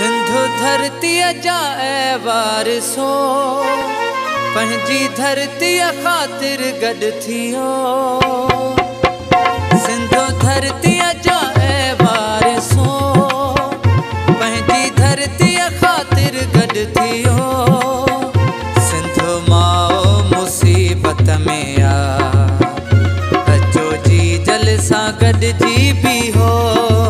सिंधु धरतीअ जा वारसो। पंहिंजी धरतीअ ख़ातिर गॾु थियो। सिंधु धरतीअ जा वारसो। पंहिंजी धरतीअ ख़ातिर गॾु थियो। सिंधु माओ, मुसीबत में आ। अचो जी, जल सां गॾिजी बीहो सिंधु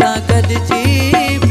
सागर जी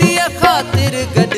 दिया खातिर गद